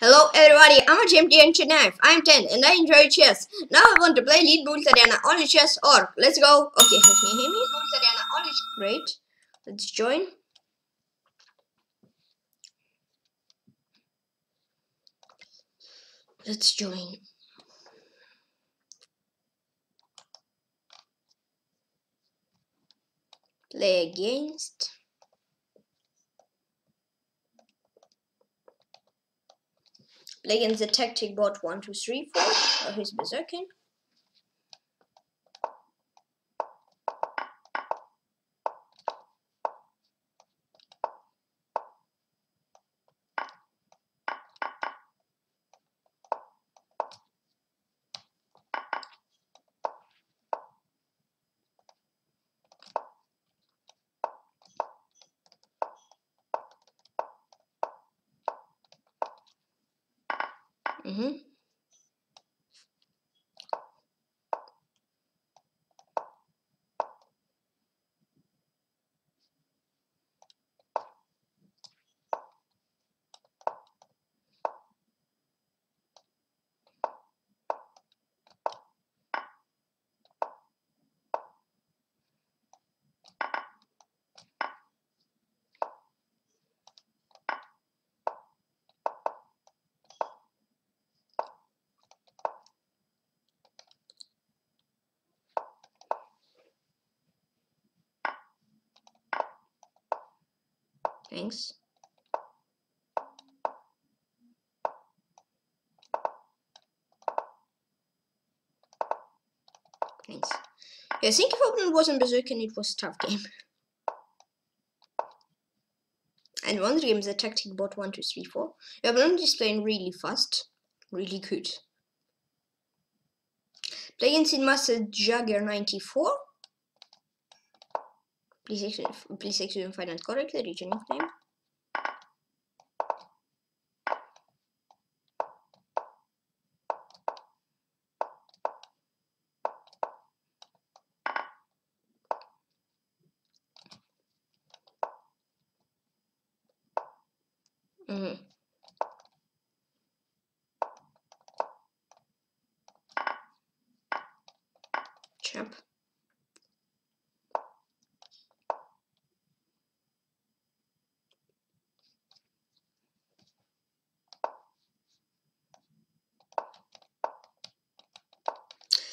Hello everybody, I'm a champion Chennai. I'm 10 and I enjoy chess. Now I want to play Elite Bullet Arena on chess or let's go. Okay, can you hear me? Great. Let's join. Let's join. Play against. Against the tactic bot 1, 2, 3, 4. Oh, he's berserking. Mm-hmm. Thanks. Thanks. Yeah, I think if opponent wasn't Berserking, it was a tough game. And one of the games, the tactic bot 1, 2, 3, 4. Your opponent is playing really fast, really good. Play against Master Jagger 94. Please excuse, please excuse if I not correctly region name. Mm -hmm. Champ.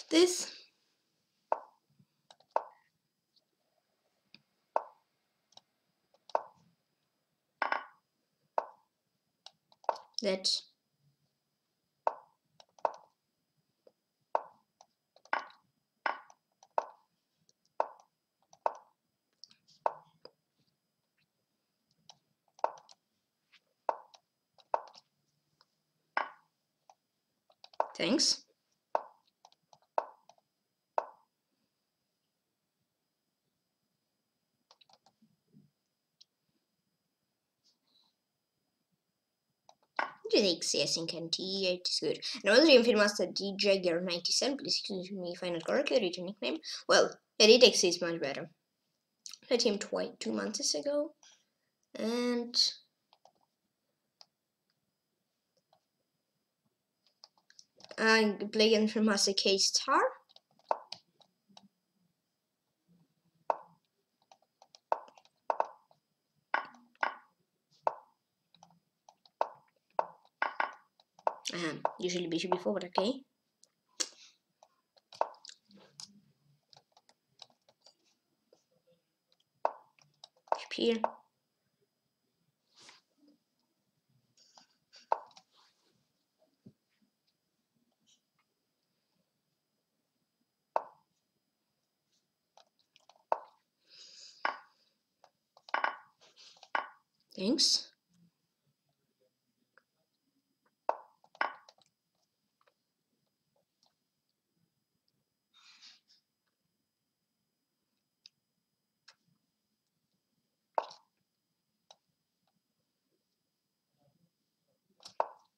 This that Thanks. Direkt sehr incantiert is good. Another name for Master DJ Gear 97, please excuse me if I not correctly read your nickname. Well, Editex is much better. Played him twice two months ago. And I play against from Master K Star. Um, usually bishop b4, but okay. Bishop here. Thanks.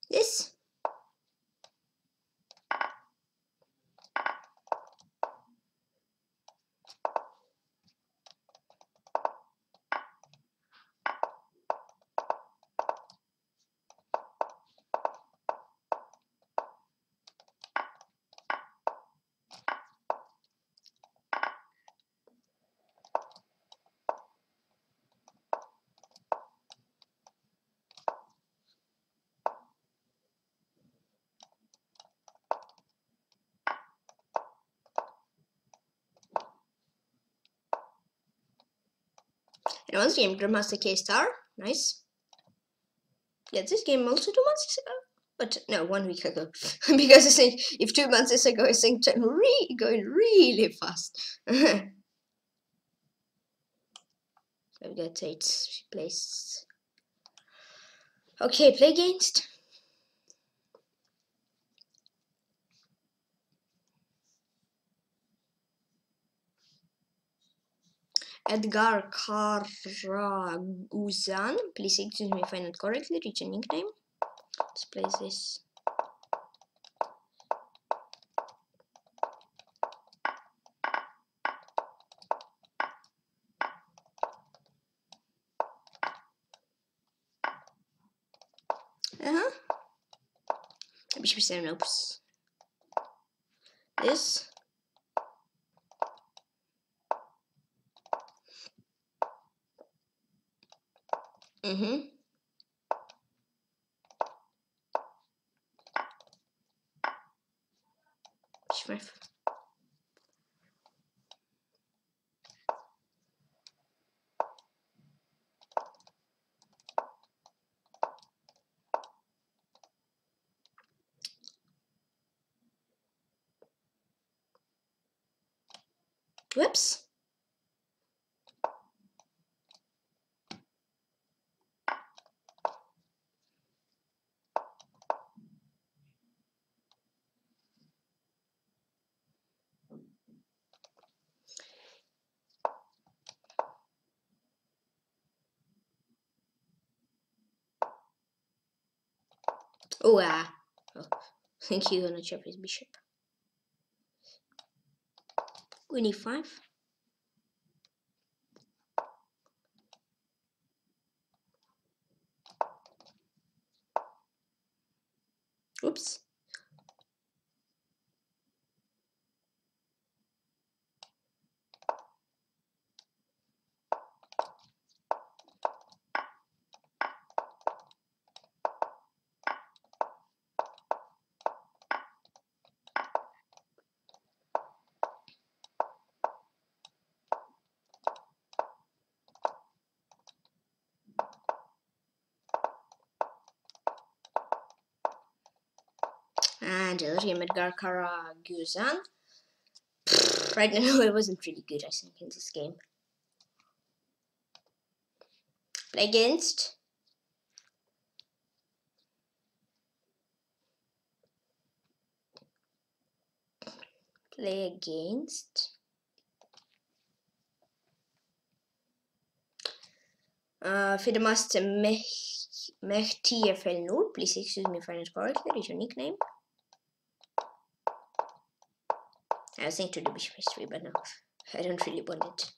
This Anyone's game, Grandmaster K Star. Nice. Yeah, this game also two months ago. But no, one week ago. because I think if two months ago, I think time re going really fast. we got eight place. Okay, play against. Edgar Karaguzan. Please excuse me if I not correctly reach a nickname. Let's place this. Uh-huh. Bishop seven oops. This. Mm-hmm. Smith. Whoops. Oh, ah. Oh, thank you, gonna chop his bishop. We need five. Oops. And Elrium Edgar Karaguzan. Right now, it wasn't really good, I think, in this game. Play against. Play against. Uh, FIDE Master Meh Mehti FL Please excuse me I not correctly. Is your nickname? I was thinking to do bishop h3, but no, I don't really want it.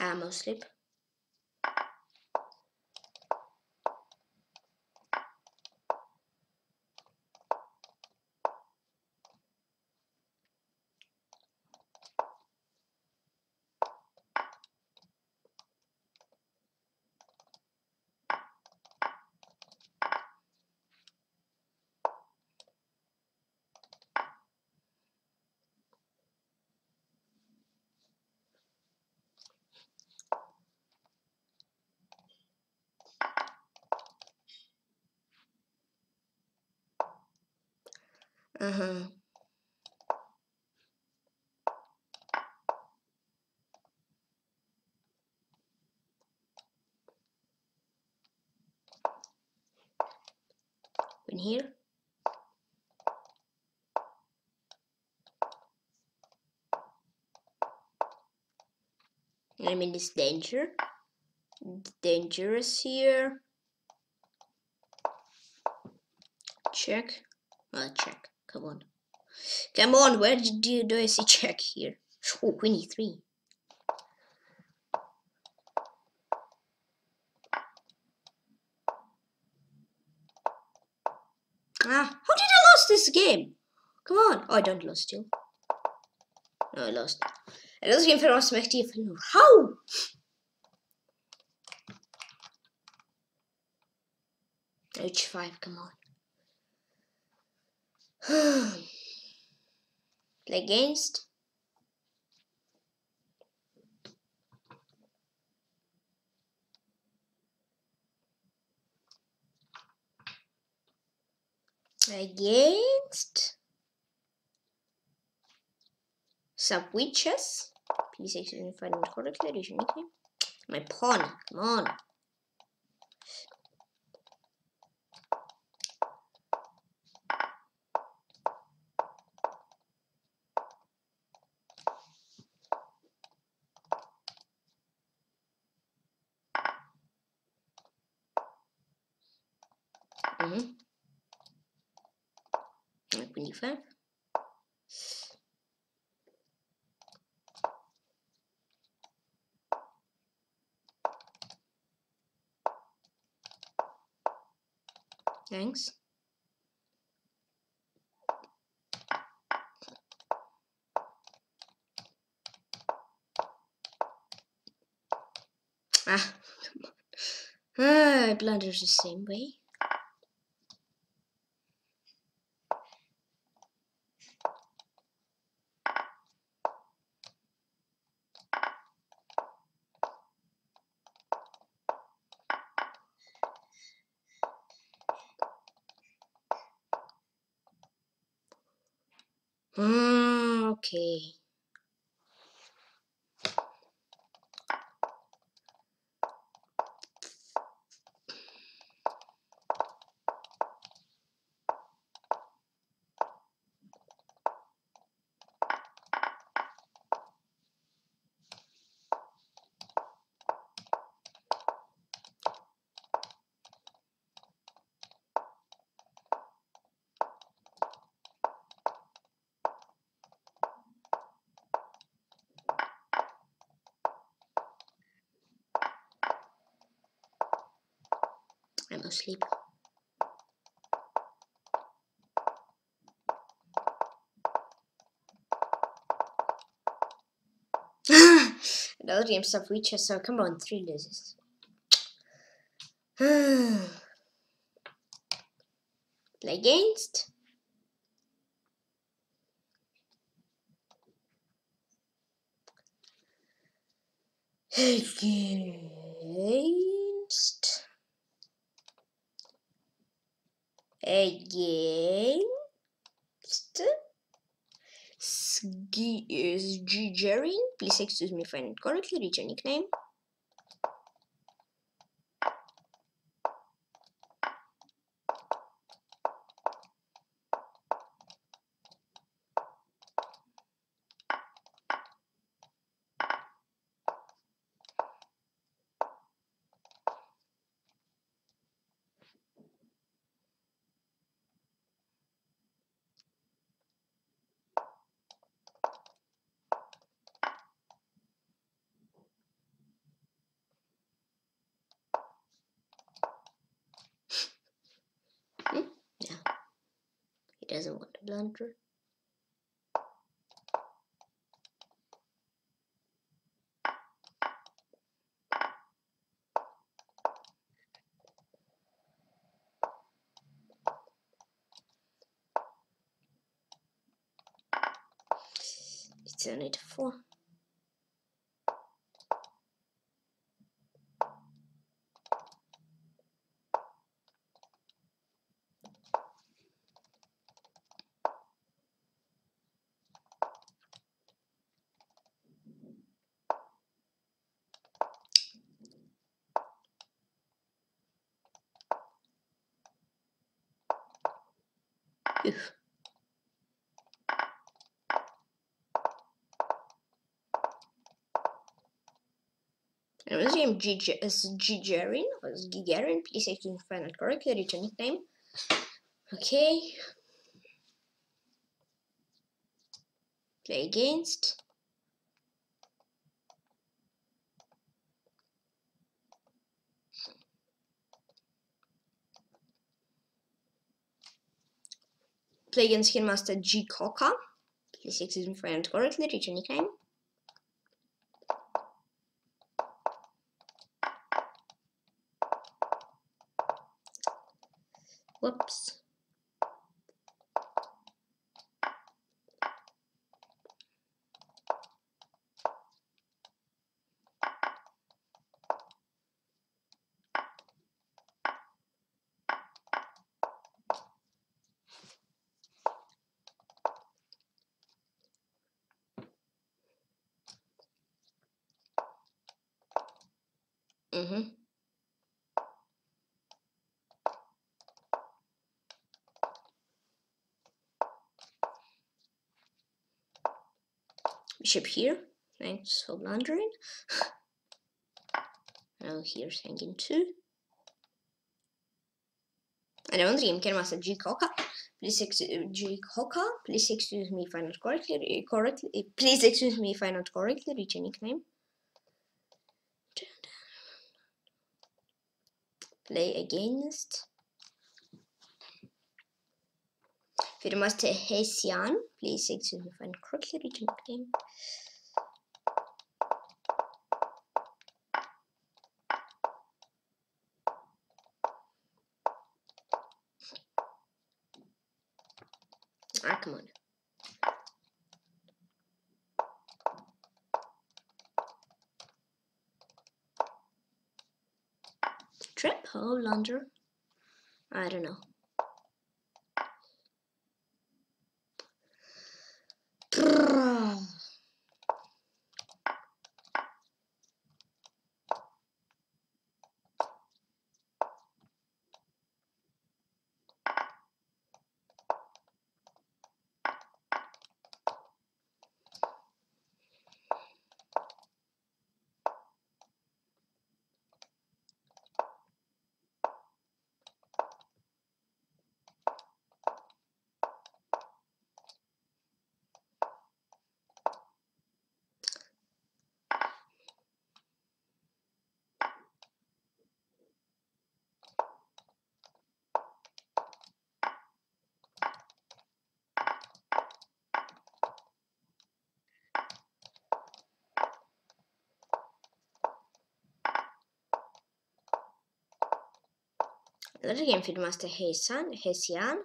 I'm asleep. Uh-huh. In here. I mean, in this danger. Dangerous here. Check. Well, check. Come on. Come on, where did you do I see check here? Oh, queenie three. Ah, how did I lose this game? Come on. Oh, I don't lose you. No, I lost. I lost game for Osmective. How? H5, come on. Play against. Against. Subwitches. Please explain find it correctly. Is your nickname? My pawn. Come on. thanks ah. Ah blood the same way. Another game stuff reaches, so come on, three against. Against. Against. Ski is G Jerry. Please excuse me if I didn't correctly reach your nickname. He doesn't want to blunder. It's only to four. Oof. And was name is Gigerin or is Gigerin? Please if you find it correctly, a nickname. Okay. Play against. Play against Skin Master G Coca. Please excuse me if I find it correctly, reach a nickname. Whoops. Mm-hmm. Bishop here. Thanks for blundering. now here's hanging two. And on the can master G Coca. Please excuse uh, G Coca. Please excuse me if I not correctly uh, correctly. Uh, please excuse me if I not correctly reach a nickname. Play against. FIDE Master Hessian. Please me if I not correctly reach a nickname. Ah, come on. Trip? Oh, launder? I don't know. Another game FIDE master Hessian. Hessian.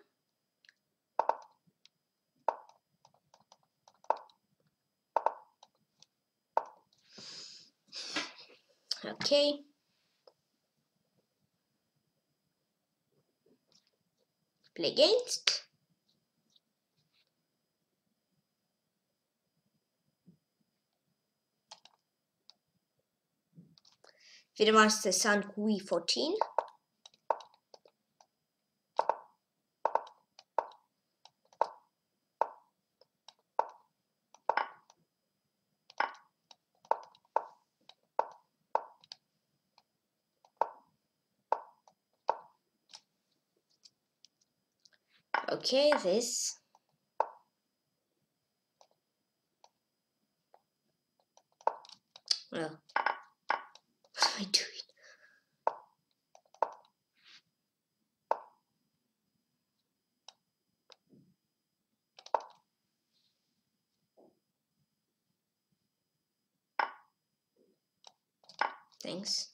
Okay. Play against. FIDE Master Sun Kui 14. Okay, this. Well, what am I doing? Thanks.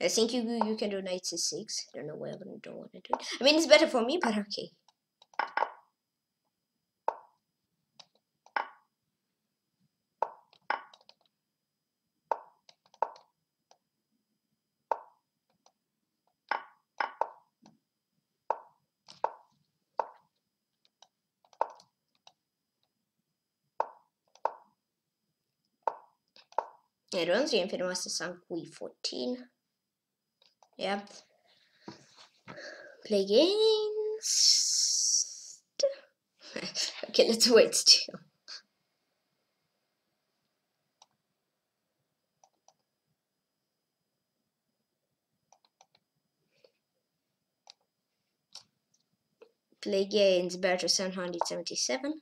I think you you can do knight c6. I don't know why I don't want to do it. I mean, it's better for me, but okay. Yeah, runs the Infinite Master Sun Kui 14. Yeah. Play games. okay, let's wait still. Play games better 777.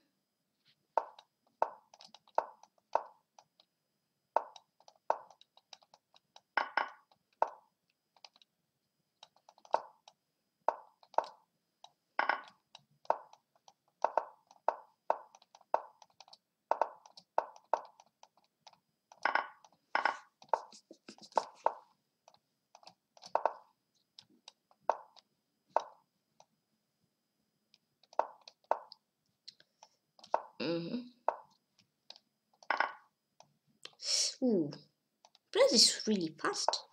Is really fast.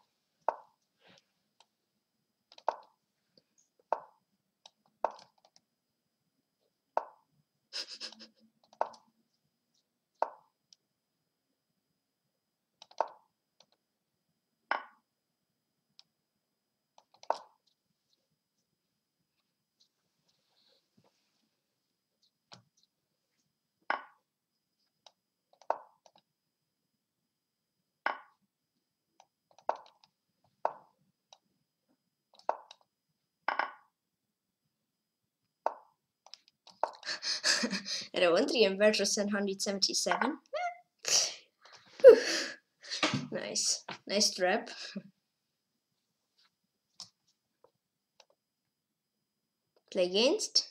And I won 3 inverters and 177. nice. Nice trap. Play against.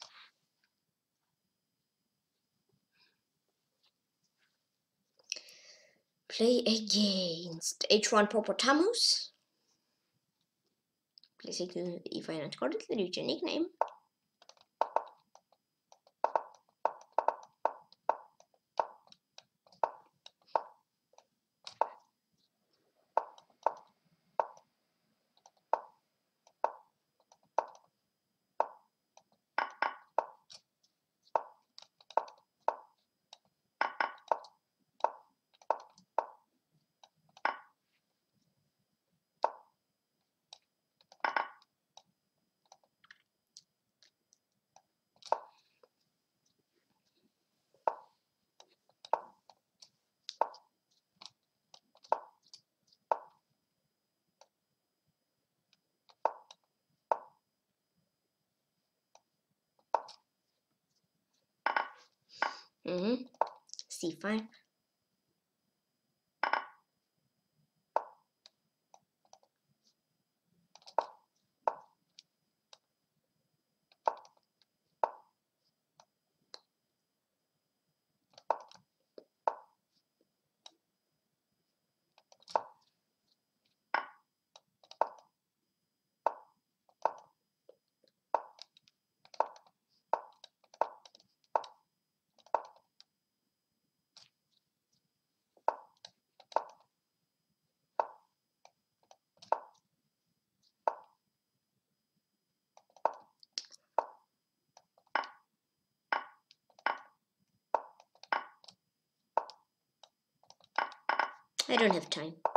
Play against H1 Popotamus. Please if I not correctly reach a nickname. I don't have time.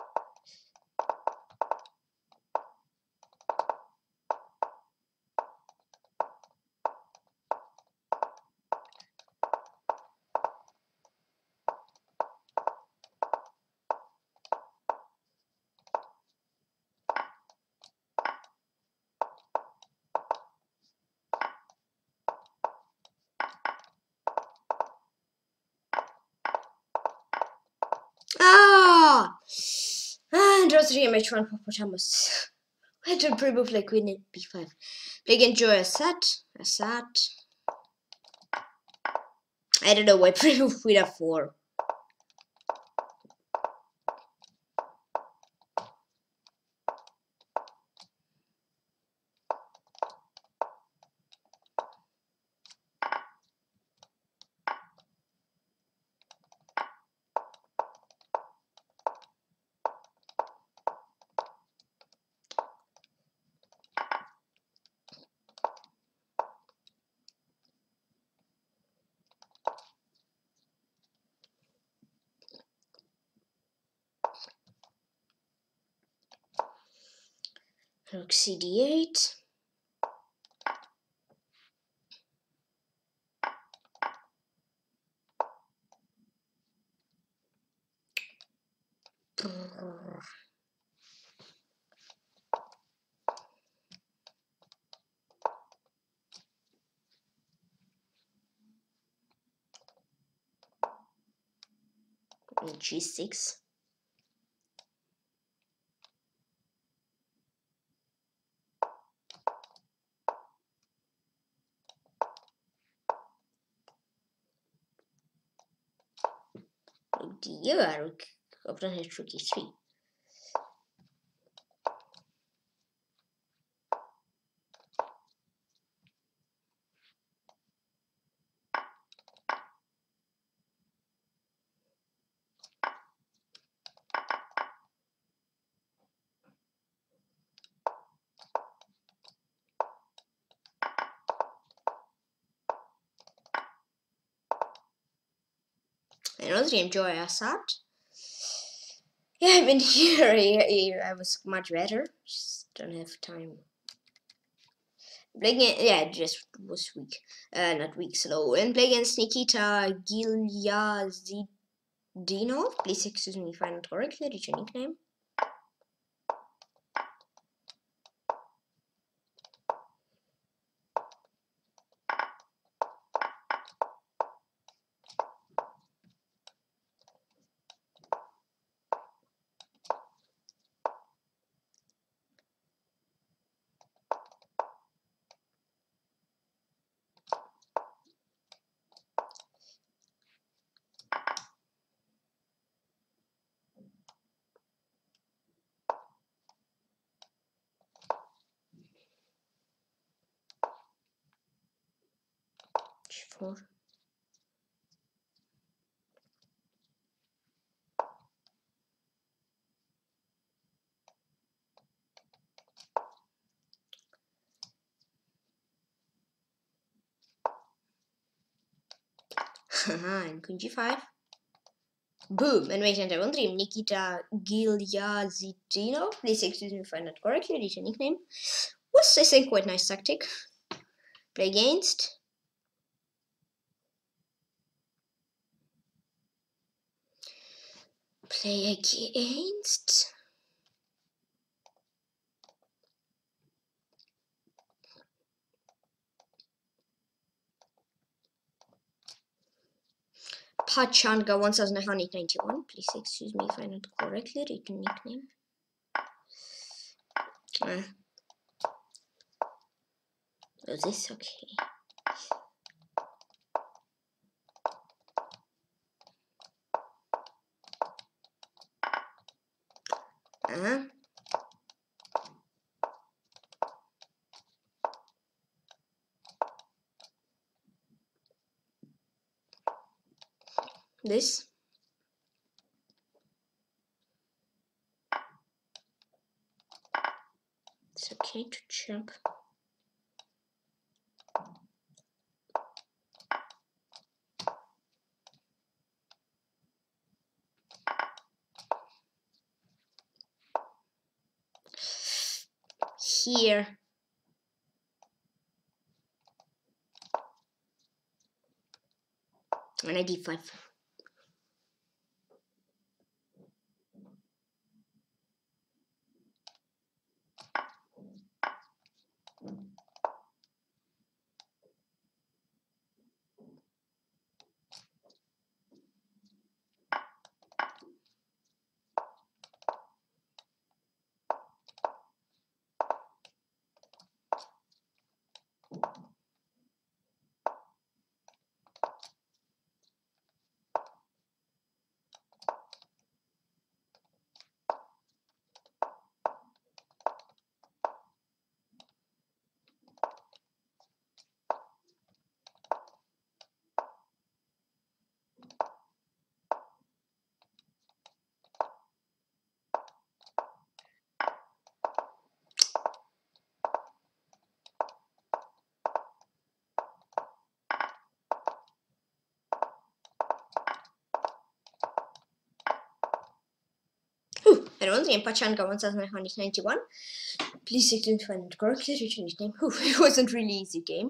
3 mh1 for Potamus. I don't improve move like b5. Big enjoy a set. A set. I don't know why pre-move queen four. Rook cd8. G6. open his tricky feet. I really enjoy Assad. Yeah, I've been here. I, was much better. Just don't have time. Play against, yeah, just was weak. Uh, not weak, slow. And play against Nikita Gilyazidinov. Please excuse me if I'm not correctly read your nickname. Four. and queen g5. Boom! And wait, I wonder if Nikita Gilyazitino, please excuse me if I'm not correctly read your nickname, was I think quite nice tactic. Play against. Play against. Pachanga 1991. Please excuse me if I not correctly your nickname. Uh, oh, this okay. This. It's okay to jump here. And I d5 And once again, Pachanga 1991. Please excuse me if correctly read your nickname. Whew, it wasn't really easy game.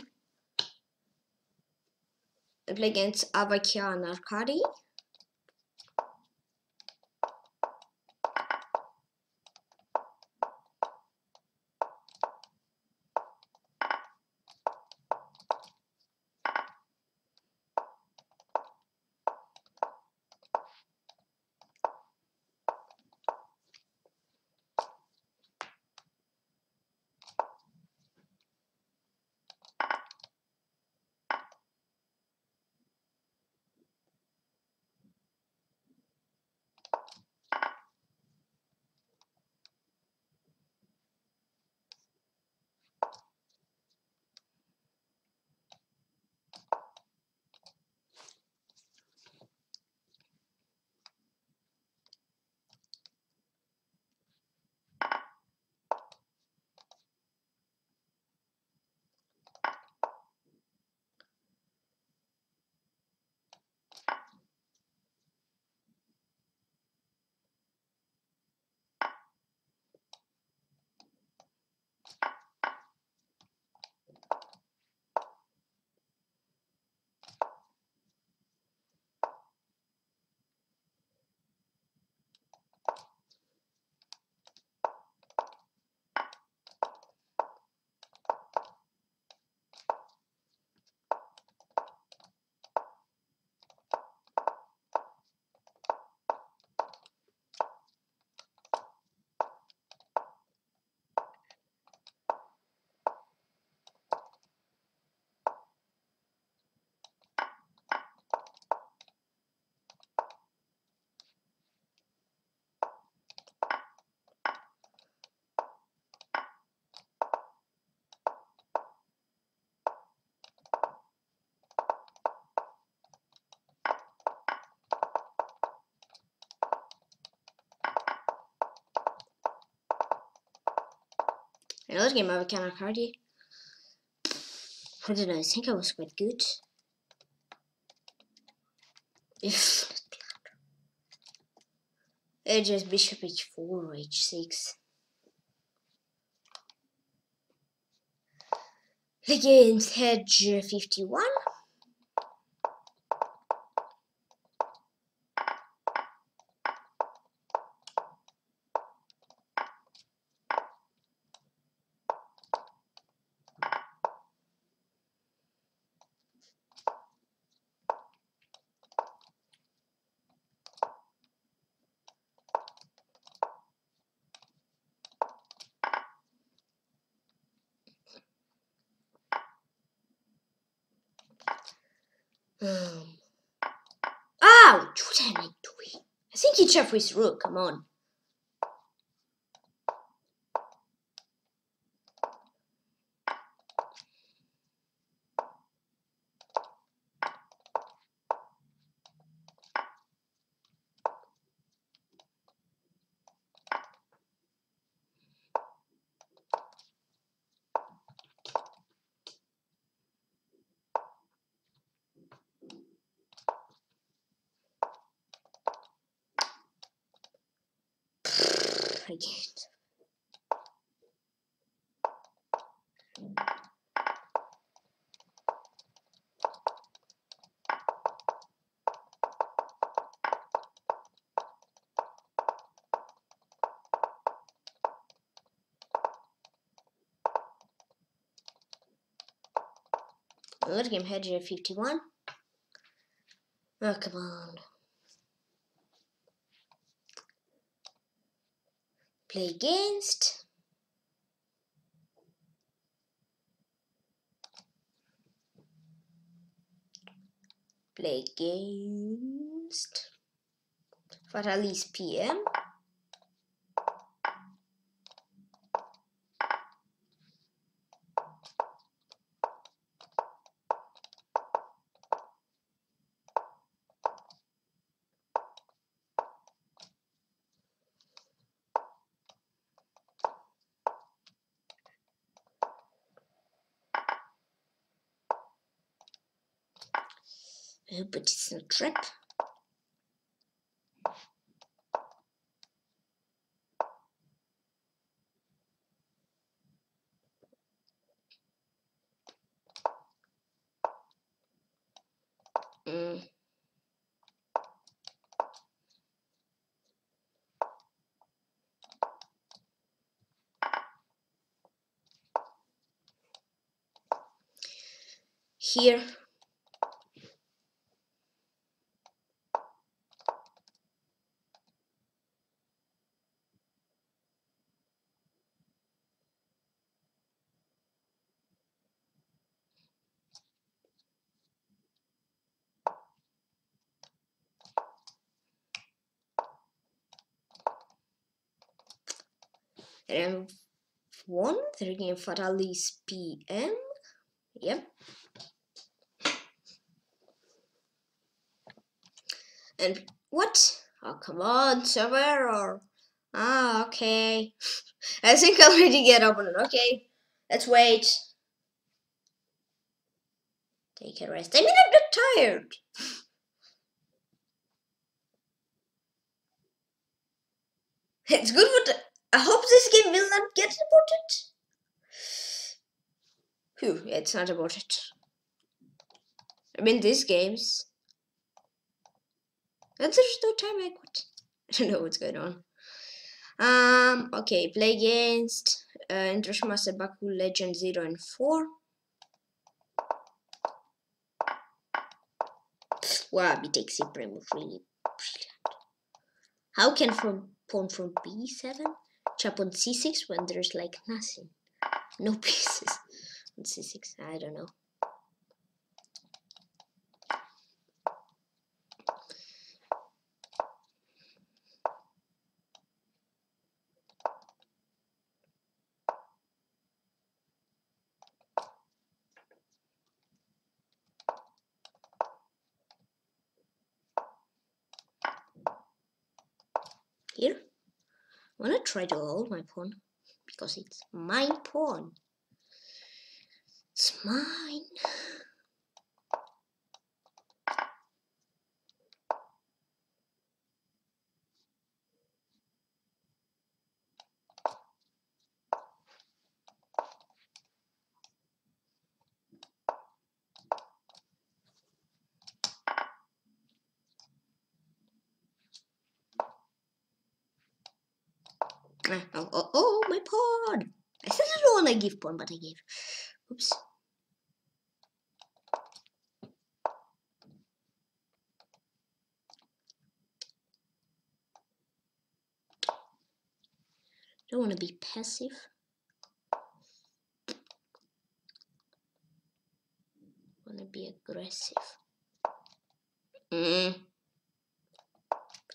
I play against Avakian Arkady. Another game of have a Cannon Cardi. I think I was quite good. It just bishop h4 or h6. Against hedge 51. Um. Ouch! What am I doing? I think he chef with rook. Come on. I can't. Another game hedge at 51. Oh, come on. Play against. Play against. Fatalis PM. I hope it's not trap. Here and one third game Fatalis PM. Yep. And what? Oh come on, server error. Ah, okay. I think I'll already get up on it. Okay, let's wait. Take a rest. I mean, I'm not tired. It's good for the I hope this game will not get aborted. Phew, it's not aborted. I mean, these games. And there's no time I quit. I don't know what's going on. Um, okay, play against uh, Intermaster Baku Legend 0 and 4. Wow, B takes it really brilliant. How can from pawn from b7 chop on c6 when there's like nothing. No pieces on c6. I don't know. Here? I wanna try to my pawn because it's my pawn. It's mine. Oh, oh, oh, my pawn! I said I don't want to give but I gave. Oops. Don't want to be passive. Want to be aggressive. Mm.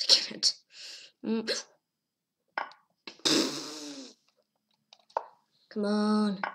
I can't. Mm. Come on.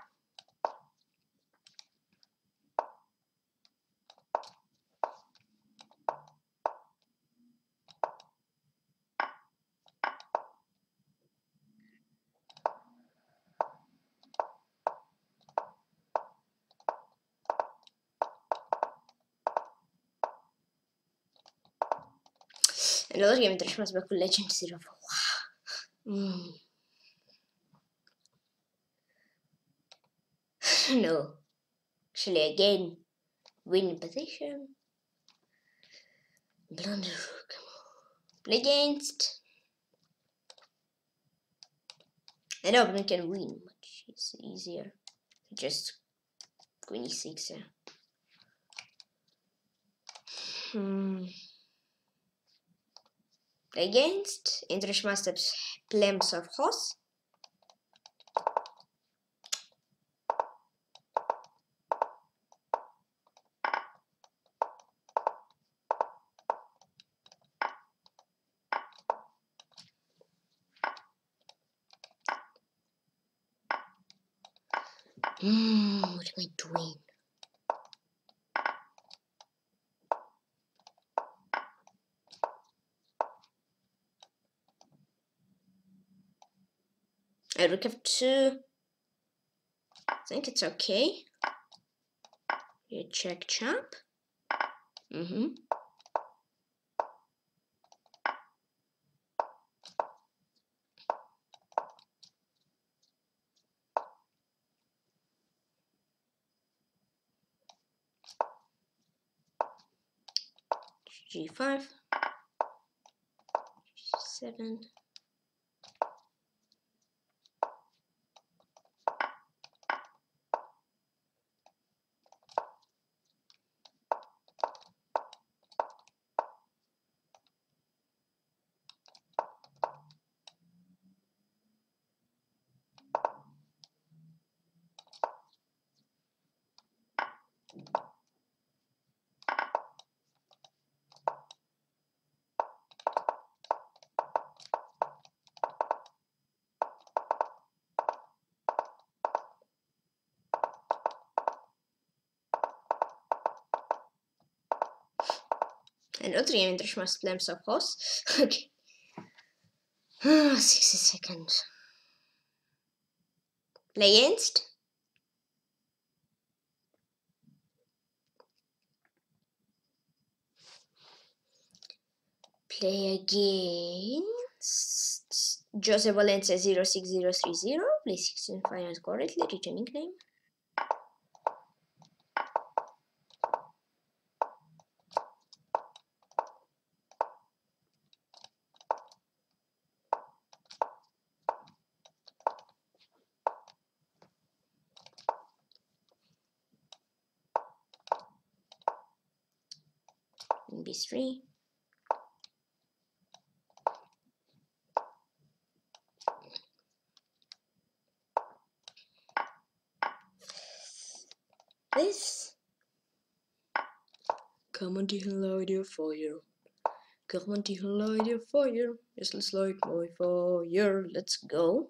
And other game, the Shamas Bakul Legend Zero. Wow. Mm. No. Actually again win position. Blunder. Play against. And opening can win. Much it's easier. Just queen e6 yeah. hmm. Against Interest Masters Plums of Horse. Hmm, what am I doing? I rook f2. I think it's okay. You check chop. Mm-hmm. G5, G7, other enters must lamps of course. okay. Ah, 60 seconds. Play against. Play against Jose Valencia 06030. Play 16 finals correctly, reach a nickname. B3. This. Come on, die light your fire. Come on, die light your fire. Yes, light my fire. Let's go.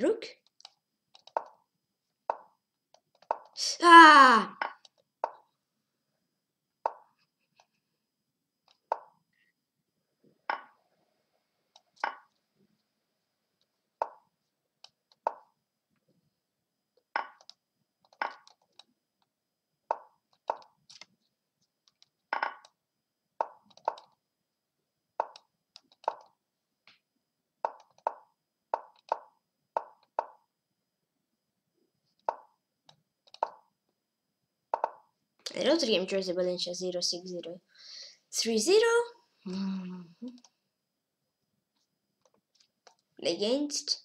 Rook. Ah! El otro game Jersey Valencia 06030. 30 mm -hmm. Against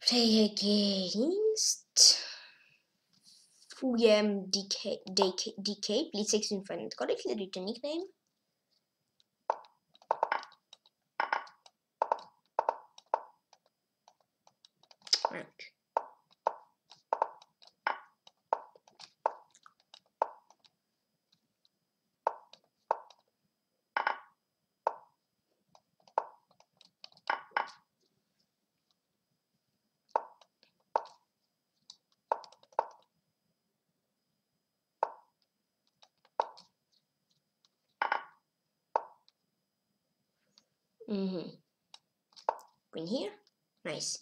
play against UMDK DK, DK, please explain correctly written nickname Mm-hmm. Queen here. Nice.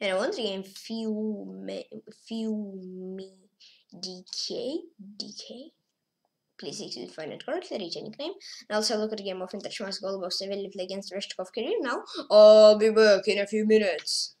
And once again, few me, few me DK DK. Please execute find it correctly, reach a nickname. And also look at the game of Interchmas of Seville play against Reshtikov career now. I'll be back in a few minutes.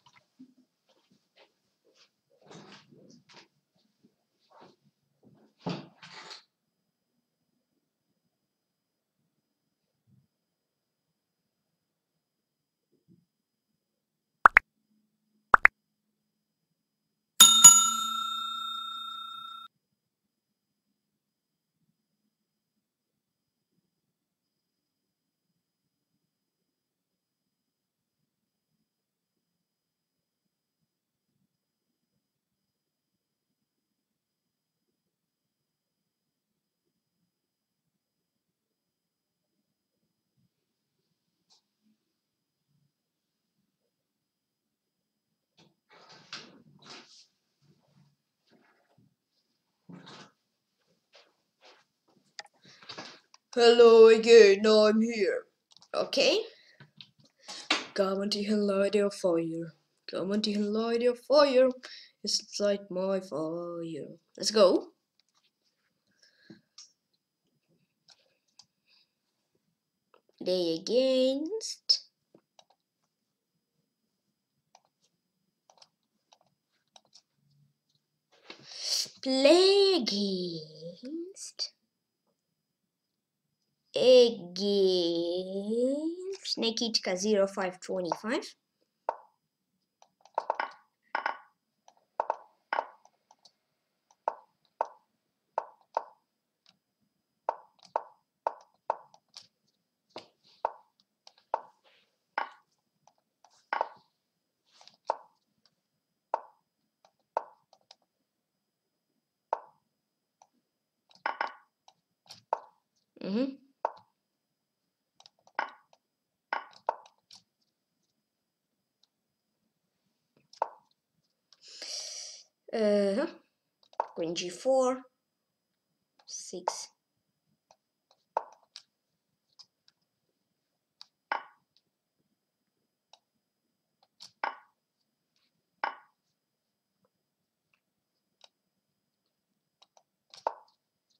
Hello again, now I'm here. Okay. Come on to light your fire. Come on to light your fire. It's like my fire. Let's go. Play against. Play against. Against Nikitka 0525. Mm-hmm. Uh, queen g4, 6.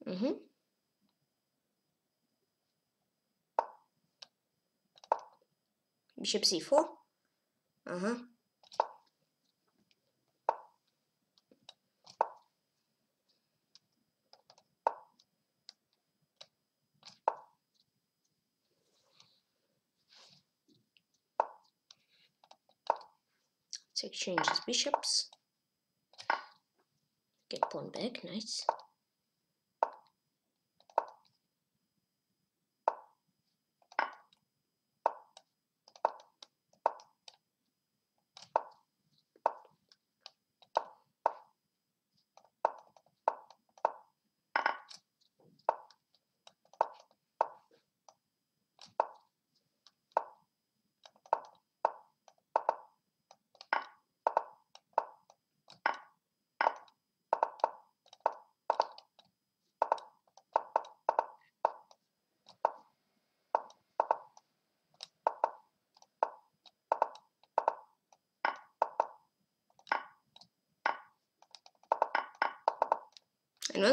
Mm-hmm. Bishop c4. Uh-huh. exchanges bishops. Get pawn back, nice.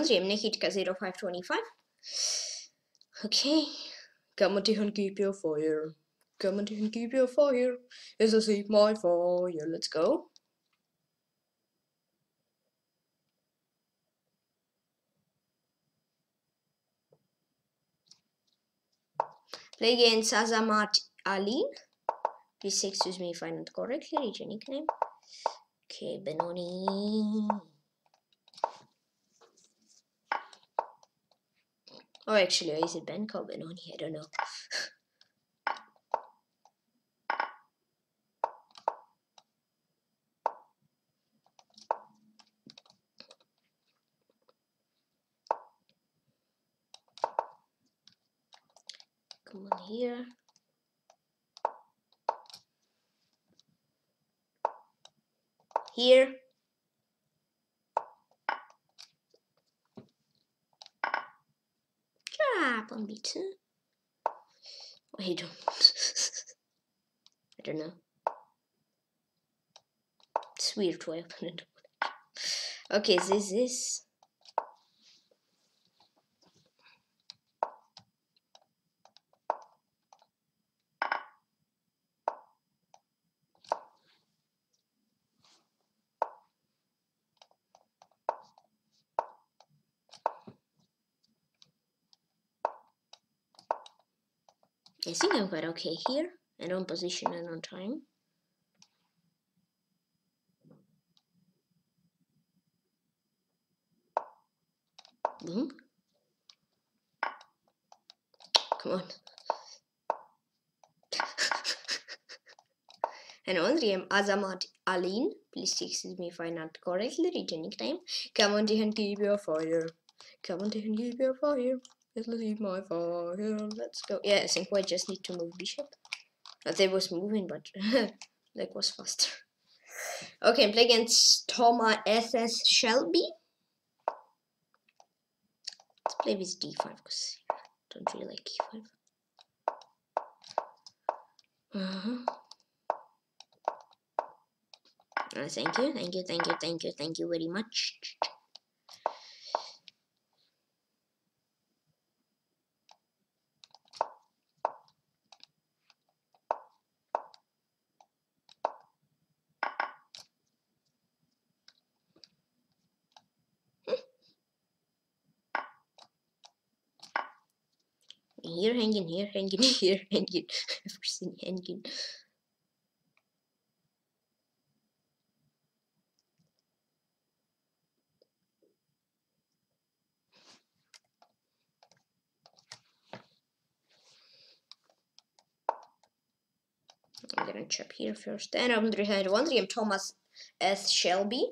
Remne hitka 0525. Okay. Come on, keep your fire. Come on, keep your fire. Yes, I see my fire. Let's go. Play against Azamat Ali. Please excuse me if I'm not correctly read your nickname. Okay, Benoni. Or actually, is it Ben Coleman on here? I don't know. Come on here. Here. B2. Wait, I don't know. It's weird to open it. Okay, is this I think I'm quite okay here and on position and on time. Boom. Come on. and on the I'm Azamat Aline. Please excuse me if I not correctly read nickname. Come on, and keep your fire. Come on, and keep your fire. My. Let's go. Yeah, I think we just need to move bishop. Uh, they was moving, but like was faster. Okay, play against Toma SS Shelby. Let's play with d5 because I don't really like e5. Uh -huh. Uh, thank you, thank you, thank you, thank you, thank you very much. here hanging here hanging here hanging everything hanging I'm gonna chop here first. And I'm wondering, Thomas S. Shelby.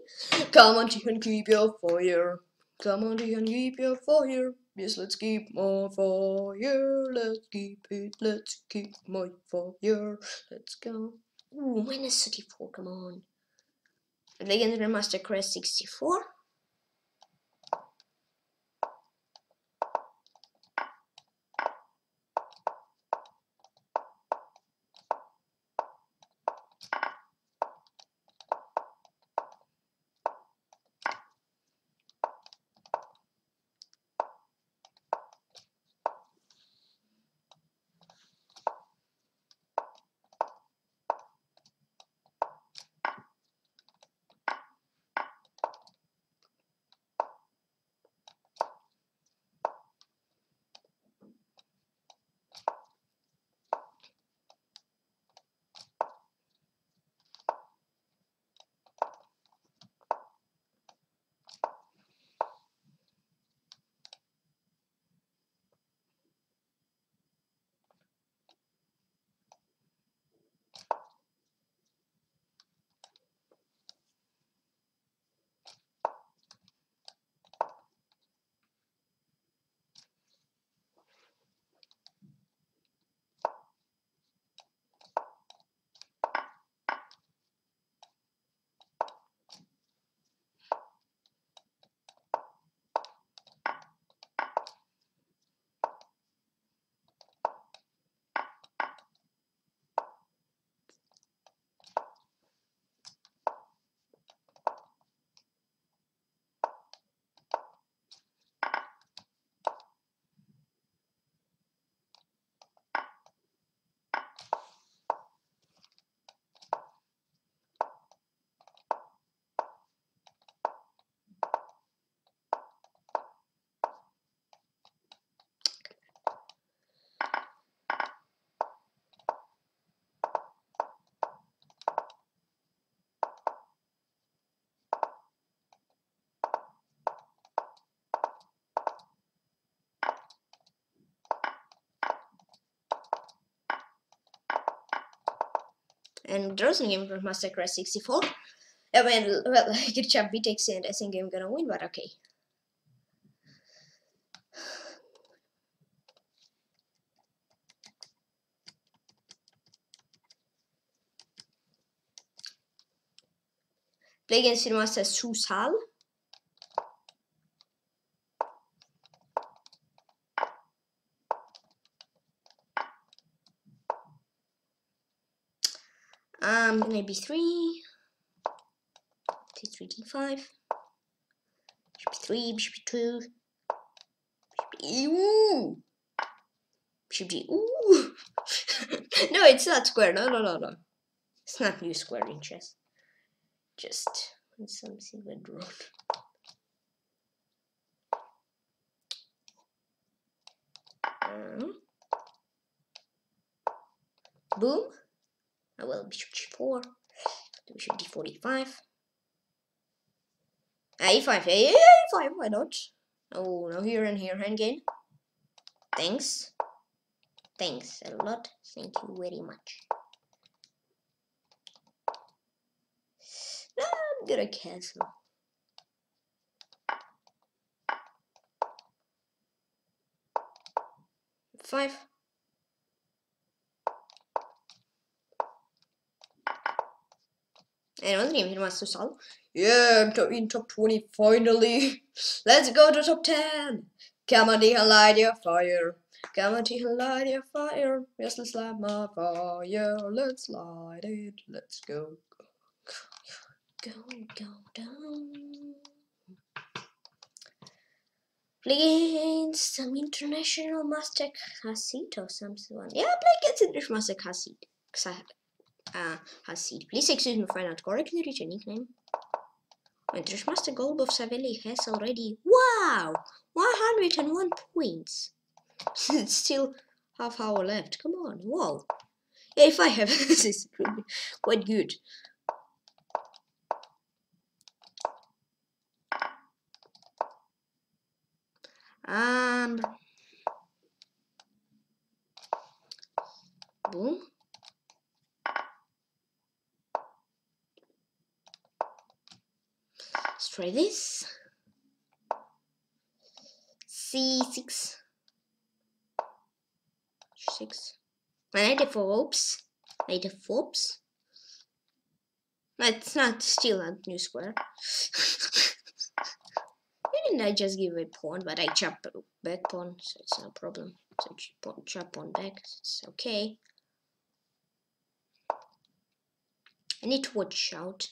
Come on, you can keep your fire. Come on, you can keep your fire. Yes, let's keep my fire. Let's keep it. Let's keep my fire. Let's go. Ooh, minus 34. Come on. Legendary Master Crest 64. And there was a game from Masterclass 64. I mean, well, good job, B takes and I think I'm gonna win, but okay. Play against Master Susal. Um, maybe three. T3, T5. Should be three, should be two. Should be, ooh. Should be, ooh. no, it's not square. No, no, no, no. It's not new square in chess. Just something went wrong. Um, boom. Oh well, bishop g4. Bishop d45. a5, a5, why not? Oh, now here and here again. Thanks. Thanks a lot. Thank you very much. Now I'm gonna cancel. Five. And one game was to solve. Yeah, I'm to- in top 20 finally. Let's go to top 10. Come on, dear, light your fire. Come on, dear, light your fire. Yes, let's light my fire. Let's light it. Let's go. Go, go down. Play against some international master Hasid or something. Yeah, play against English master Hasid. Uh, Hasid. Please excuse me if I not correctly read your nickname. English master Golubov Savelli has already, wow, 101 points. it's still half hour left. Come on, whoa. Yeah, if I have this, would be quite good. Um, boom. Let's try this. C6. Six. Knight f4, oops. Knight f4, oops. It's not still a new square. Didn't I just give a pawn, but I chop back pawn, so it's no problem. So pawn, chop pawn back, it's okay. I need to watch out.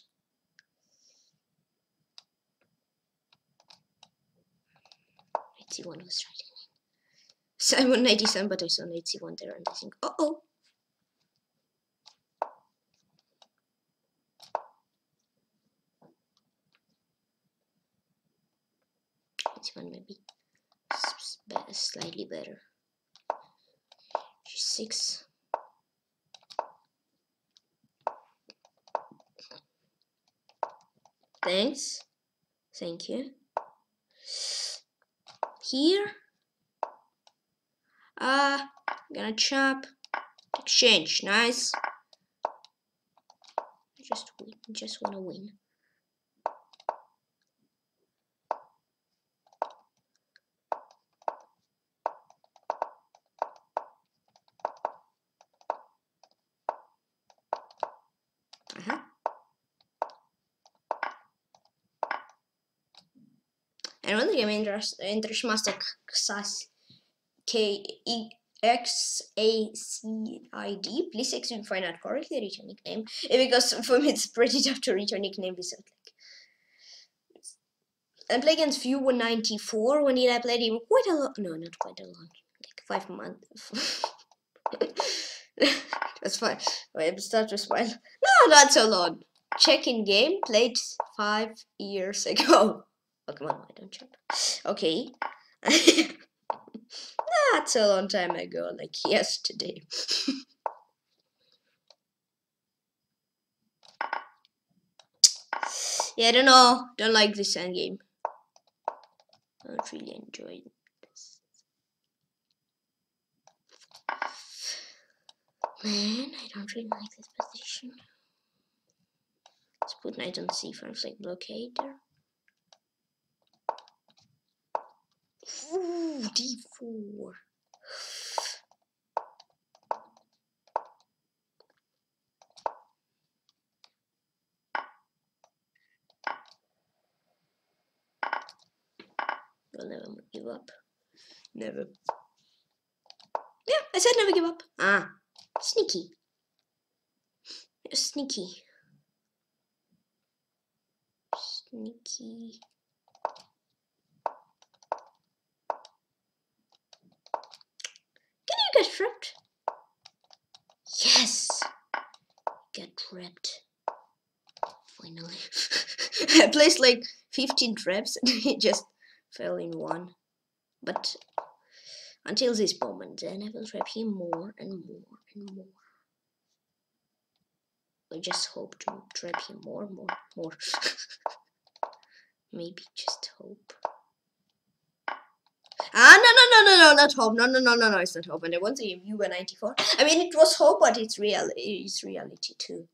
Let's see one was right. Simon 97, but I saw 81 there, and I think, uh oh. This one maybe slightly better. G6. Thanks. Thank you. Here. Uh, gonna chop. Exchange. Nice. Just. Just wanna win. Uh-huh. And when the game interest interest master Xas K E X A C I D. Please excuse me if I not correctly read your nickname. Because for me it's pretty tough to read your nickname like I play against View 194 when I played him quite a lot no not quite a lot. Like five months. That's fine. Wait, start to smile. No, not so long. Check in game played five years ago. Oh come on, why don't you? Okay. That's a long time ago, like yesterday. yeah, I don't know. Don't like this end game. I don't really enjoy this. Man, I don't really like this position. Let's put knight on c5 like blockade there. Ooh, d4. We'll never give up. Never. Yeah, I said never give up. Ah, sneaky. You're sneaky. Sneaky. Can you get trapped? Yes! Get trapped. Finally. I placed like 15 traps and it just fell in one. But until this moment, then I will trap him more and more and more. I just hope to trap him more, more, more. Maybe just hope. Ah, no, no, no, no, no, not hope. No, no, no, no, no, it's not hope. And I want to view a 94. I mean, it was hope, but it's real. It's reality too.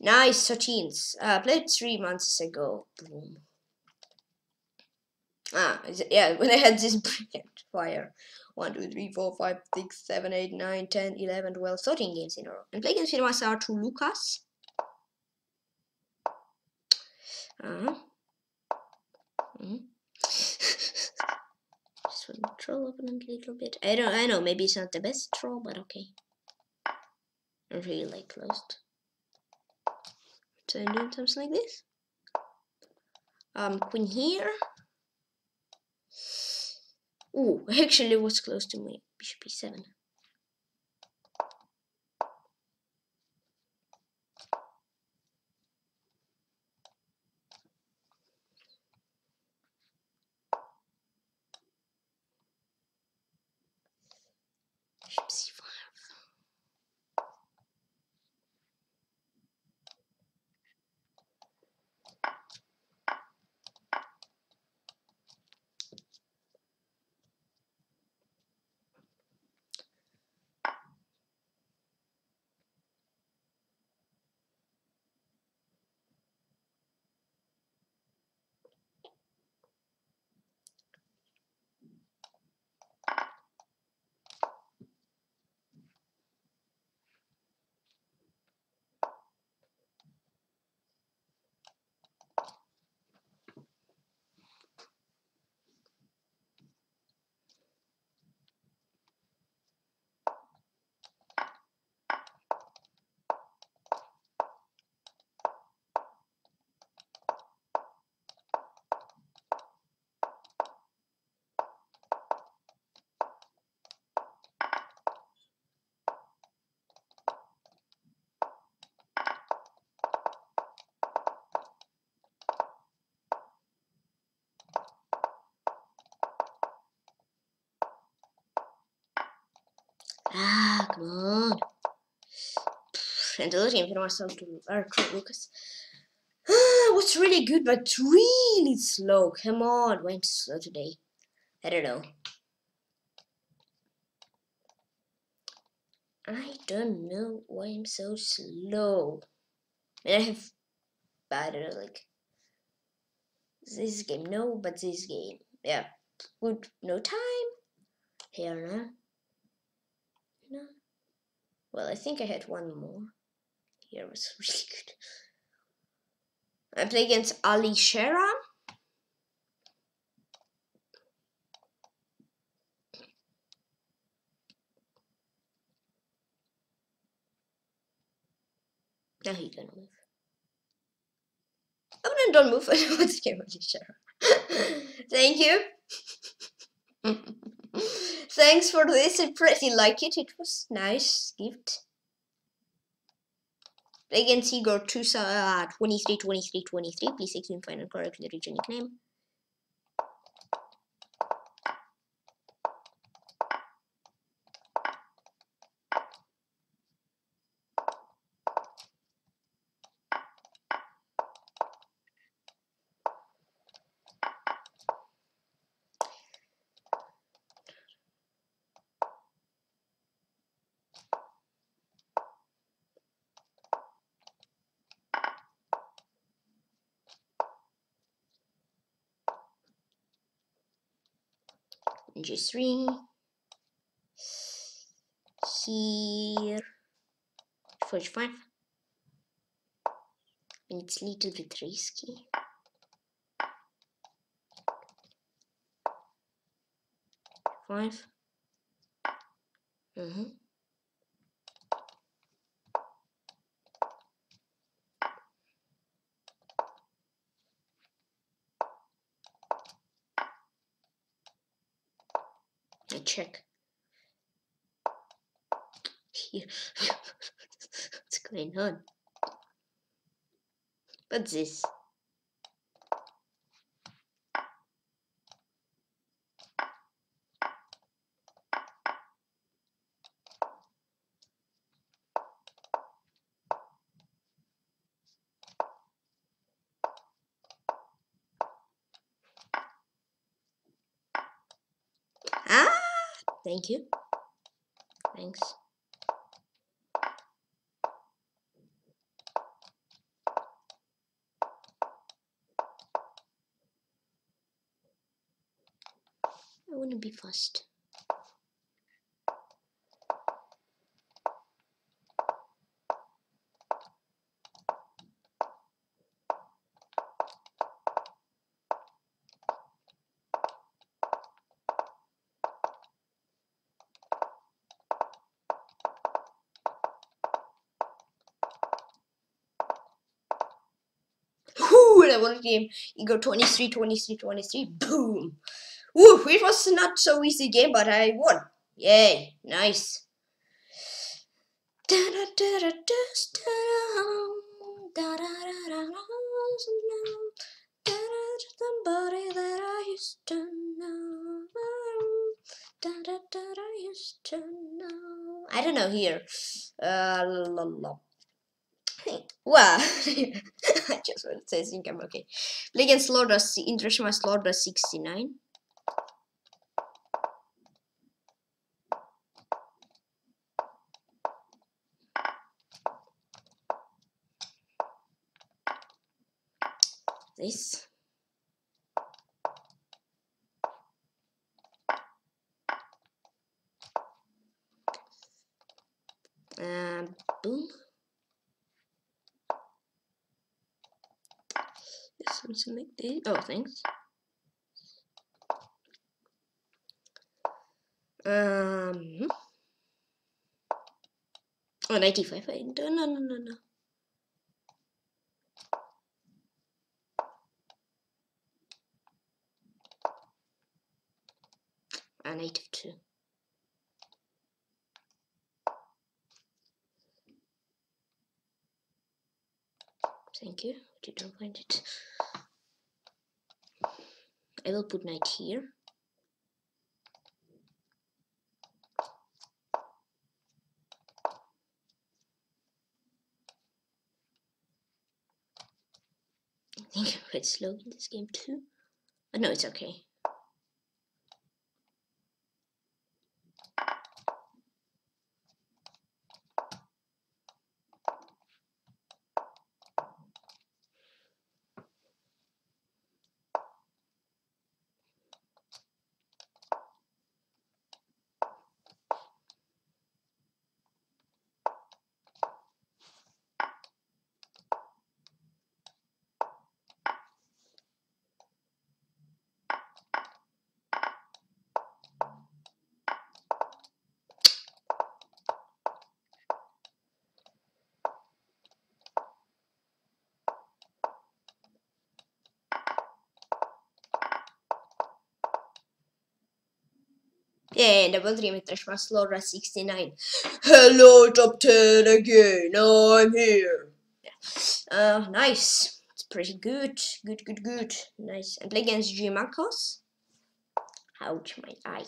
Nice, 13s. Uh, played three months ago. Boom. Ah, yeah, when I had this brilliant fire. 1, 2, 3, 4, 5, 6, 7, 8, 9, 10, 11, 12, 13 games in a row. And play against Finmas are to Lucas. Uh-huh. Mm -hmm. To troll opponent a little bit. I don't I know, maybe it's not the best troll, but okay. I'm really like closed. So I'm doing something like this. Um queen here. Ooh, actually was close to me. Bishop e7. Bishop c5. Ah, come on. And the team for myself to Arthur Lucas. Ah, was really good, but really slow. Come on, went slow today. I don't know. I don't know why I'm so slow. I I have, don't know, like this game, no, but this game, yeah, good, no time. Here. No. Well, I think I had one more. Here was really good. I play against Ali Shera. Now he gonna move. Oh no, don't move. I don't want to get Ali Shera. Thank you. Thanks for this. I pretty like it. It was nice gift. Against Igor Tusa uh, 23 23 23. Please explain final correctly reach your nickname. G3. Here. 45. And it's little bit risky. Five. Mm-hmm. I check. What's going on? What's this? Ah, thank you. Thanks. I to be fast. One game. You go 23, 23, 23. Boom. Woo, it was not so easy game, but I won. Yay, nice. I don't know here. Uh, la, la. Well, Just want to say, I think okay. Play against Slaughter, International Slaughter 69. This. Um, boom. Something like this. Oh, thanks. Um. Oh, 95. I, no, no, no, no, no. A native two. Thank you. You don't find it. I will put knight here. I think I'm quite slow in this game too. But no, it's okay. Yeah, double three with Trashmas Laura 69. Hello, top 10 again. I'm here. Uh, nice. It's pretty good. Good, good, good. Nice. And play against G Marcos. Ouch, my eye.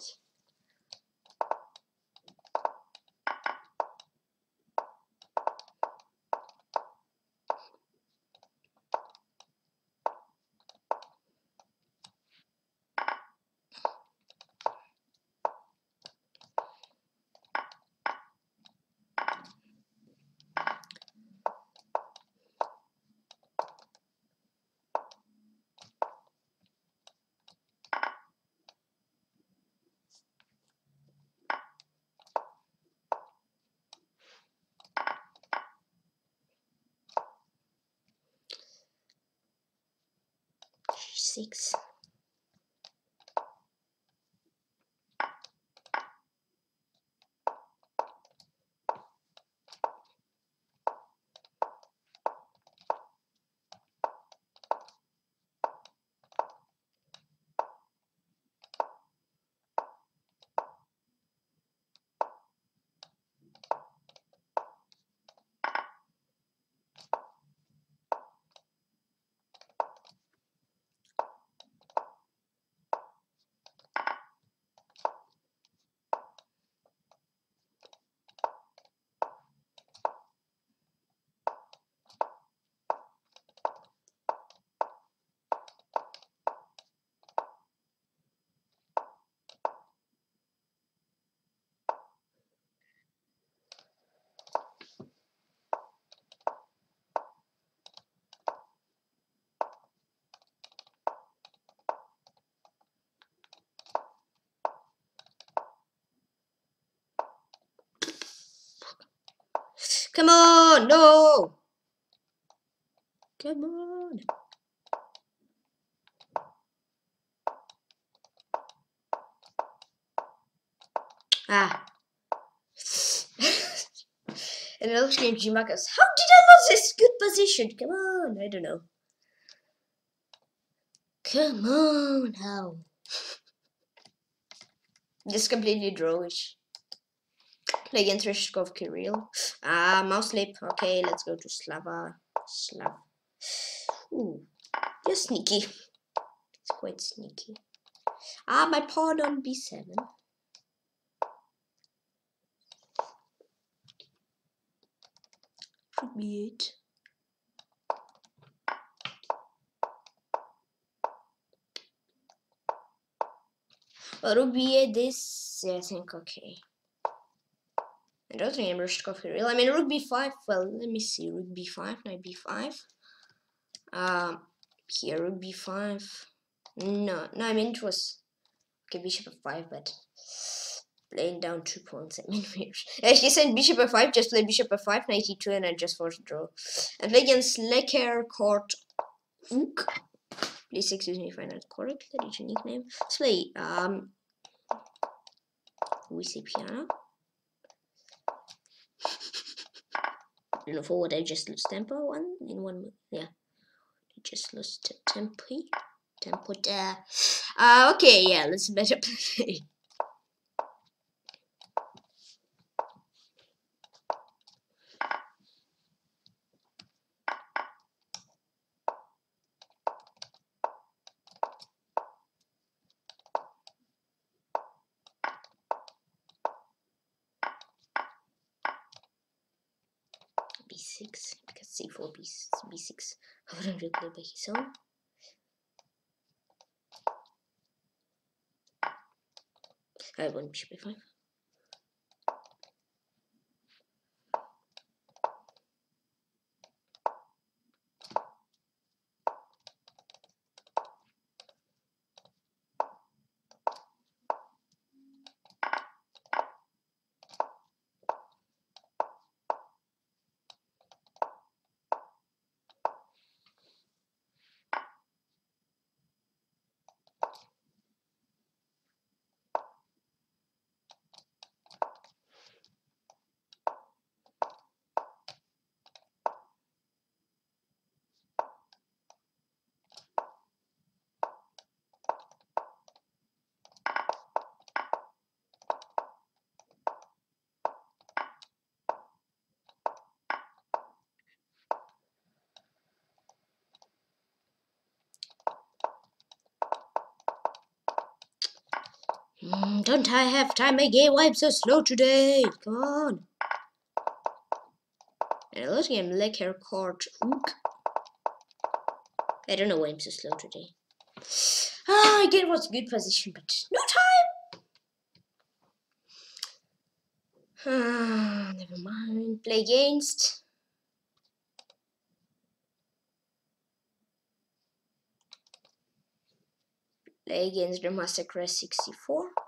Come on, no! Come on. Ah. and another game, G Marcus. How did I lose this good position? Come on, I don't know. Come on, how? Just completely drawish. Play against Rishkov Kirill. Ah, mouse slip. Okay, let's go to Slava. Slav. Ooh, you're sneaky. It's quite sneaky. Ah, my pawn on b7. Should be it. Rook b8, this, I think, okay. I don't think i'm remember Shkov real. I mean, rook b5. Well, let me see. Rook b5, knight b5. Um, here rook b5. No, no. I mean it was okay. Bishop f5, but laying down two pawns. I mean. Actually, said bishop f5. Just play bishop f5, knight e2, and I just forced draw. And play against Lecker Court Ook. Please excuse me if I not correct. That is your nickname. Let's play um. Giuoco Piano. You know, for what I just lost tempo one in one yeah. I just lost tempo tempo there. Uh okay, yeah, let's better play. b6 because c4 b, b6 His own I want bishop b5 Mm, don't I have time again? Why I'm so slow today? Come on. And let's game Lecker Court Ook. I don't know why I'm so slow today. Ah, again was a good position, but no time. Ah, never mind. Play against. Play against the Massacre 64.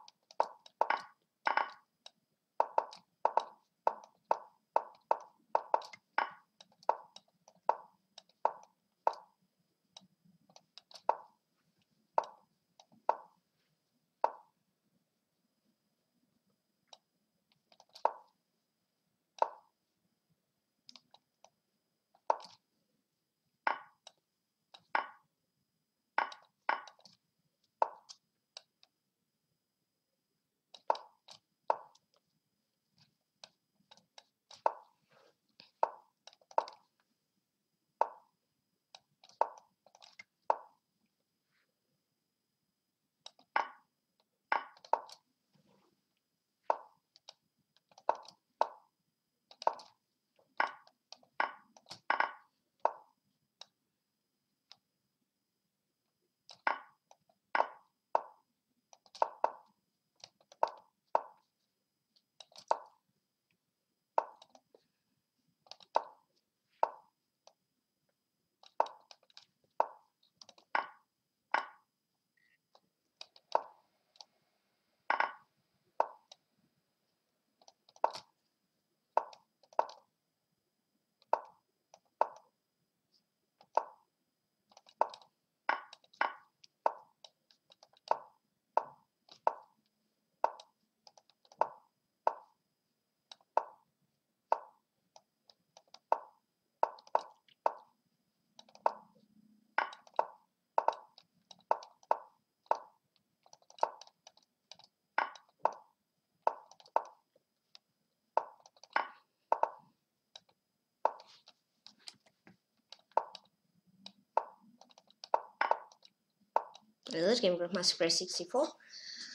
Another game Grandmaster Press 64.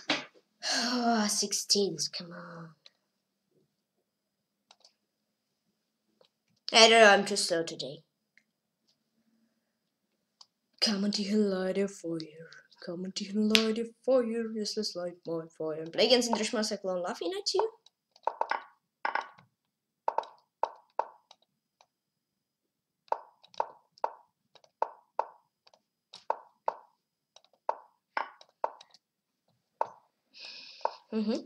Oh, 16s, come on. I don't know, I'm too slow today. Come on, dear, light a fire. Come on, dear, light a fire. Let's light my fire. Play against Drishmaster Clone laughing at you. Mm-hmm.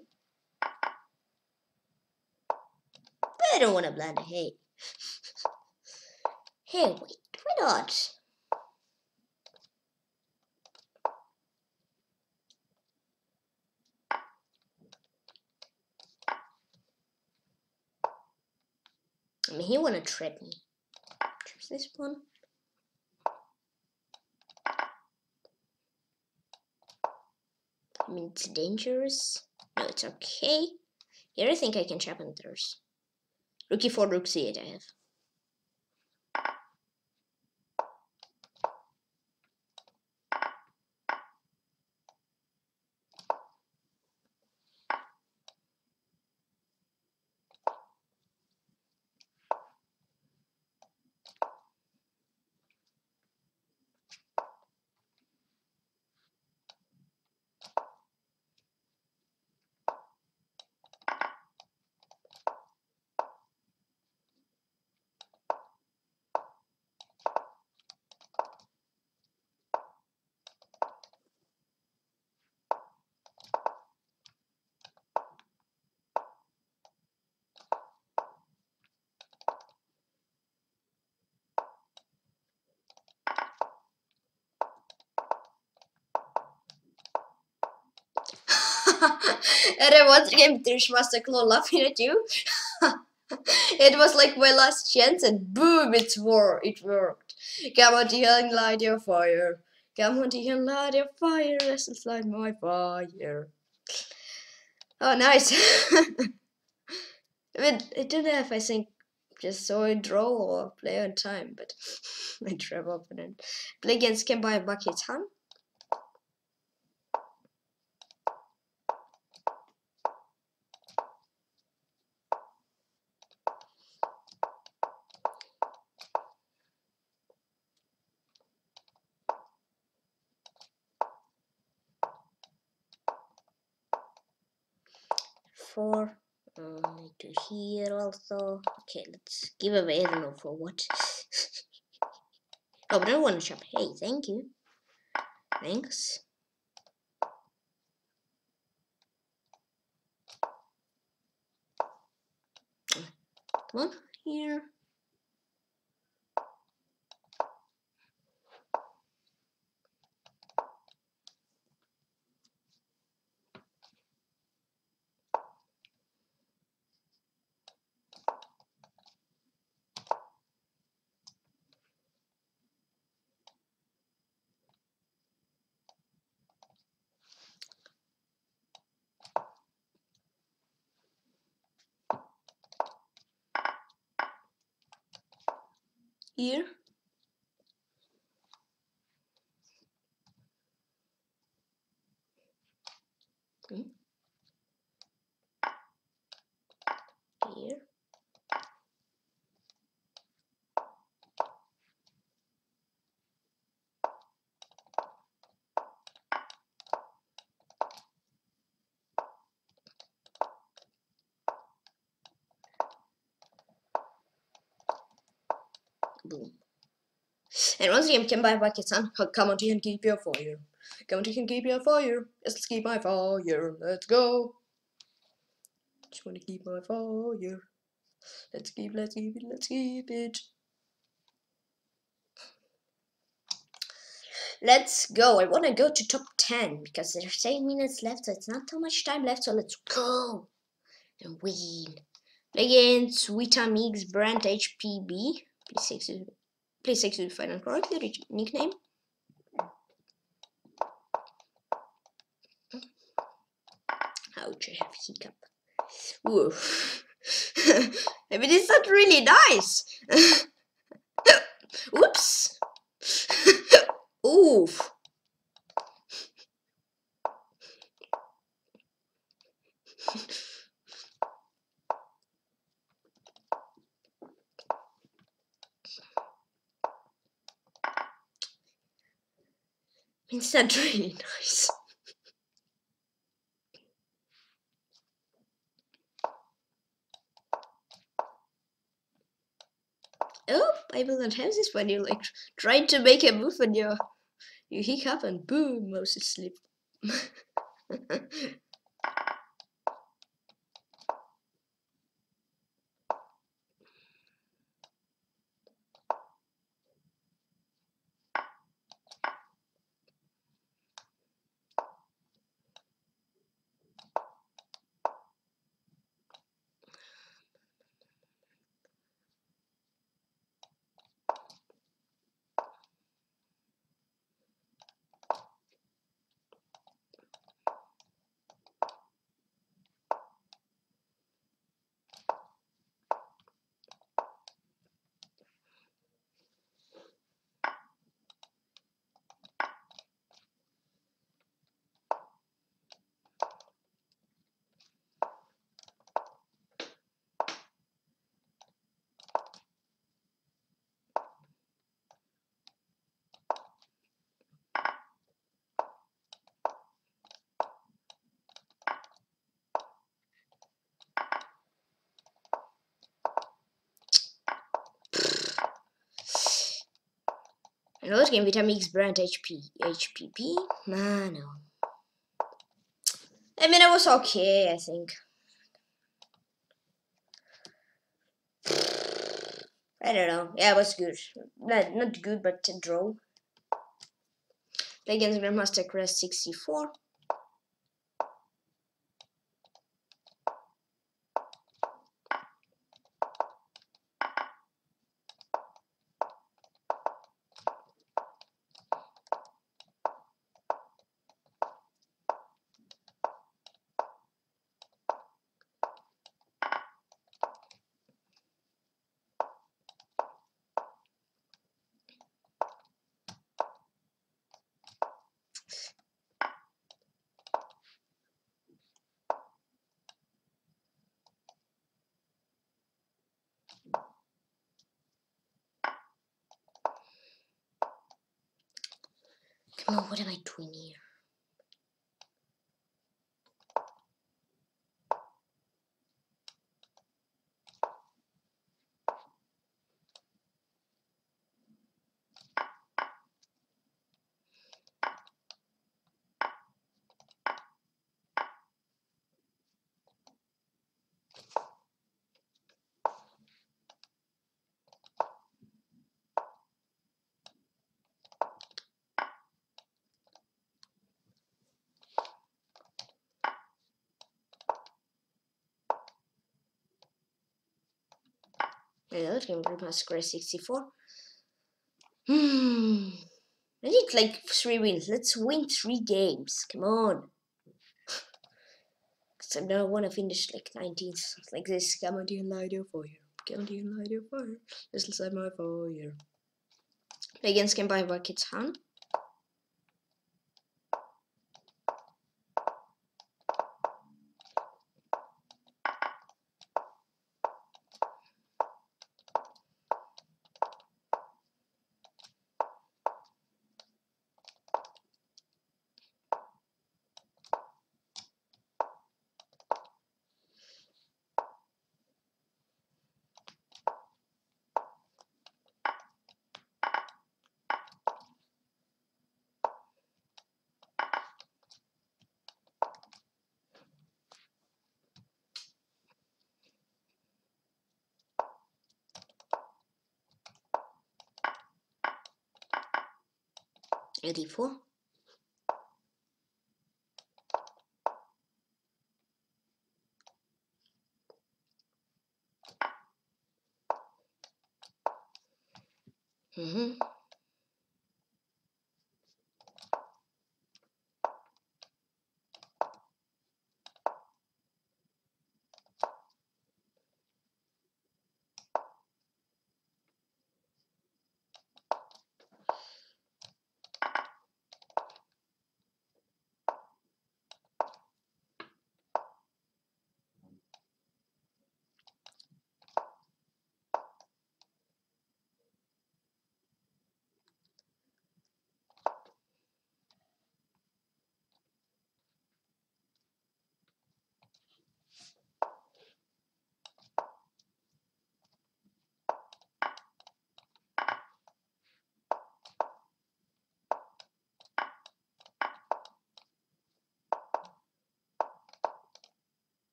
I don't want to hey. hey, wait, why not? I mean, he wanna trip me. Choose this one. I mean, it's dangerous. No, it's okay. Here, I think I can trap others. Rookie 4, Rook C8 I have. And I once again Master Claw laughing at you. it was like my last chance and boom, it's war. It worked. Come on, dear, and light your fire. Come on, dear, and light your fire. Let's light my fire. Oh, nice. I mean, I don't know if I think just so I draw or play on time, but I trap opponent. Play against can buy a bucket, huh? Four. Um, need to here also. Okay, let's give away. I don't know for what. oh, but I want to shop. Hey, thank you. Thanks. Come on, here. Here okay. here boom. And once again, can buy buckets on. Come on, you can keep your fire. Come on, you can keep your fire. Let's keep my fire. Let's go. Just want to keep my fire. Let's keep, let's keep it, let's keep it. Let's go. I want to go to top 10 because there's 8 minutes left, so it's not too much time left. So let's go and win. Against Vitamix brand HPB. Please execute, please execute final correctly. Reach nickname. Ouch, I have hiccup. Ooh. I mean, it's not really nice. Oops. Oof. Is that really nice? oh, I will not have this when you like trying to make a move and you you hiccup and boom, Moses slip. Another game Vitamix brand HP HPP. Man, no. I mean, it was okay. I think. I don't know. Yeah, it was good. Not not good, but a draw. Against Grandmaster Crest 64. Come on, what am I doing here? Yeah, that game pretty much square 64. Hmm. I need like three wins. Let's win three games. Come on. Cause I don't want to finish like 19th like this. Come on, dear light your fire. Come on, dear light your fire. This is my fire. Play against Game by Kids Han. Ready for?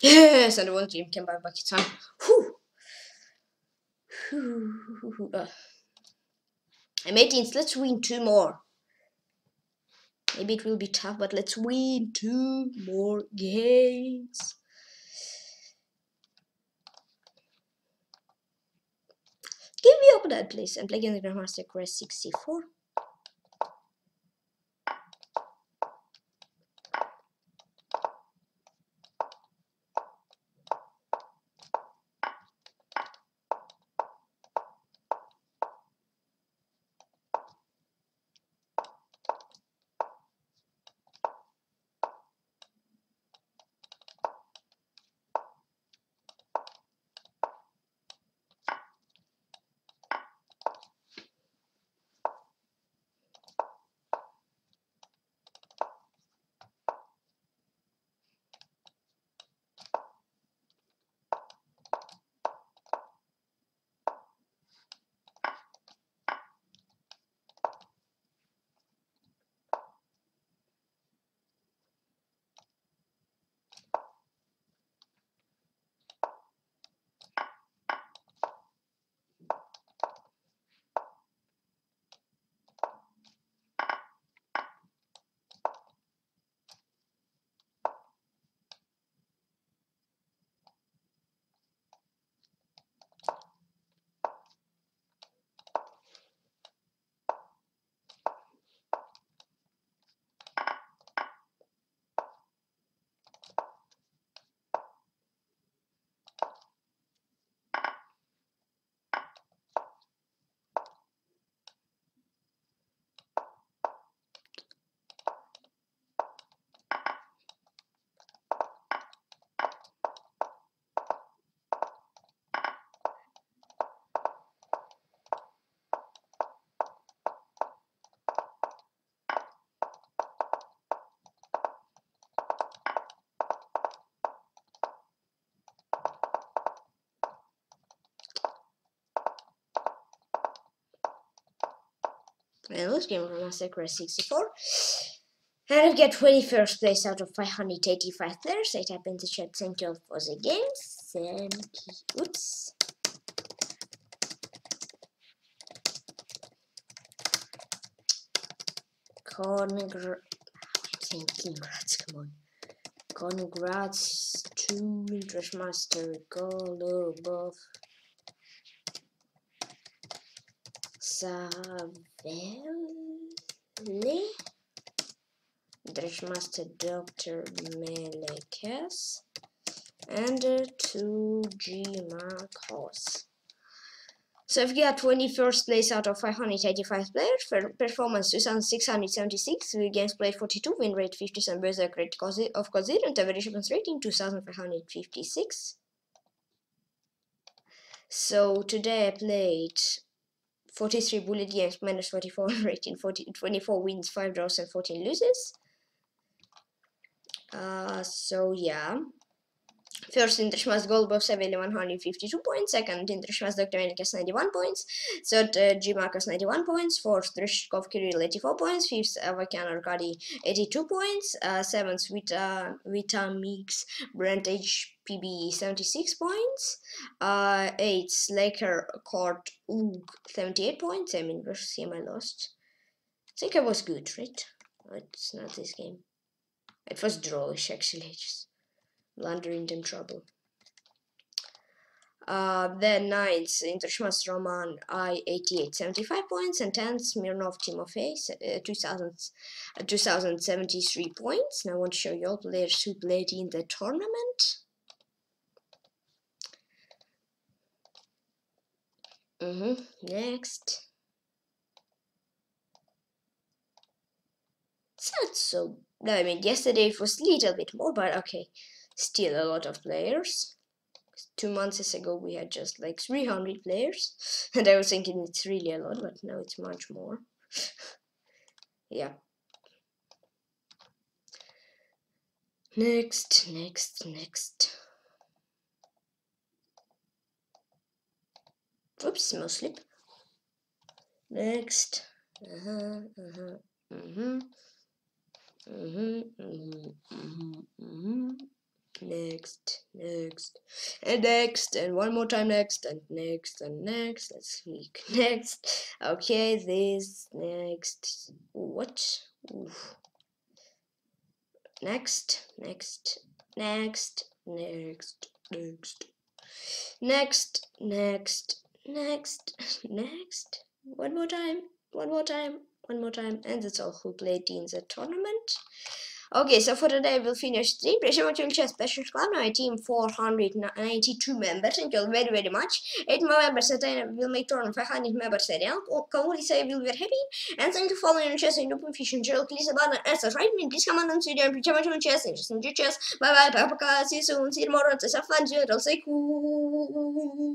Yes, and the one team can buy back its time. Whew. And 18th, let's win two more. Maybe it will be tough, but let's win two more games. Give me up that, please. I'm playing the Grandmaster Quest 64. And let's game Master Quest 64. And I get 21st place out of 585 players. I type in the chat, thank you for the game. Thank you. Oops. Congr congrats, come on. Congrats to Interest Master Golubov. Saveli. Dressmaster Dr. Melekes. And to G Marcos. So I've got 21st place out of 585 players, per performance 2676, games played 42, win rate 57, berserk rate of coherent, average weapons rating 2556. So today I played 43 bullet games, minus 44 rating, 40, 24 wins, 5 draws and 14 loses. Uh, so yeah. First Interschmas Golubov Saveli 152 points, second Interschmas Dr. Melekes 91 points, third uh, G Marcos 91 points, fourth Drishkov Kirill 84 points, fifth Avakian Arkady 82 points, uh, seventh Vita, Vita Mix Brent HPB 76 points, uh, eighth Laker Court Ug 78 points, I mean versus him I lost. I think I was good, right? It's not this game. It was drawish actually, just blundering in trouble. Uh, then ninth, Intershmas Roman I 88, 75 points, and 10th, Smirnov Timofey, uh, 2000, uh, 2073 points. Now I want to show you all players who played in the tournament. Mm -hmm. Next. It's not so. No, I mean, yesterday it was a little bit more, but okay still a lot of players. Two months ago we had just like 300 players and I was thinking it's really a lot but now it's much more. yeah. Next, next, next. Oops, no slip. Next. Uh-huh, uh-huh. Mm-hmm. Mm-hmm. Mm-hmm. Mm-hmm. Next, next, and next, and one more time next, and next, and next. Let's click next. Okay, this next. What? Oof. Next, next, next, next, next, next, next, next, next. One more time, one more time, one more time, and that's all who played in the tournament. Okay, so for today we'll finish. Please much will chess special club. Now team 492 members. Thank you all very very much. 8 more members at time will make tournament 500 members at end. Community say will be happy. And thank you for following chess and open fish and chill. Please about and subscribe me. Please come on and them. Please much on chess and just chess. Bye bye. Bye bye. See you soon. See you tomorrow. It's a fun. I'll say cool.